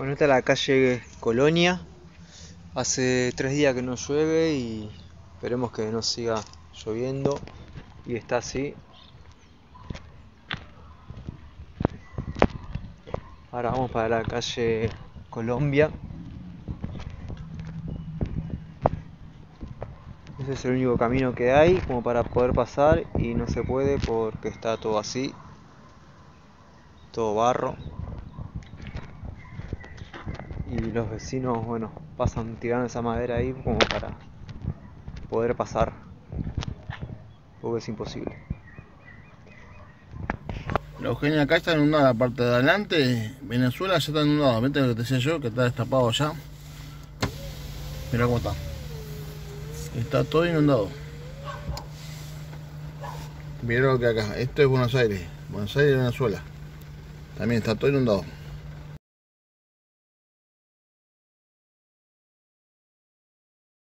Bueno, esta es la calle Colonia. Hace tres días que no llueve y esperemos que no siga lloviendo. Y está así. Ahora vamos para la calle Colombia. Ese es el único camino que hay como para poder pasar y no se puede porque está todo así. Todo barro y los vecinos, bueno, pasan tirando esa madera ahí como para poder pasar, porque es imposible. La Eugenia acá está inundada la parte de adelante, Venezuela ya está inundada, vete lo que te decía yo, que está destapado ya. Mira cómo está. Está todo inundado. Mira lo que acá, esto es Buenos Aires, Buenos Aires Venezuela. También está todo inundado.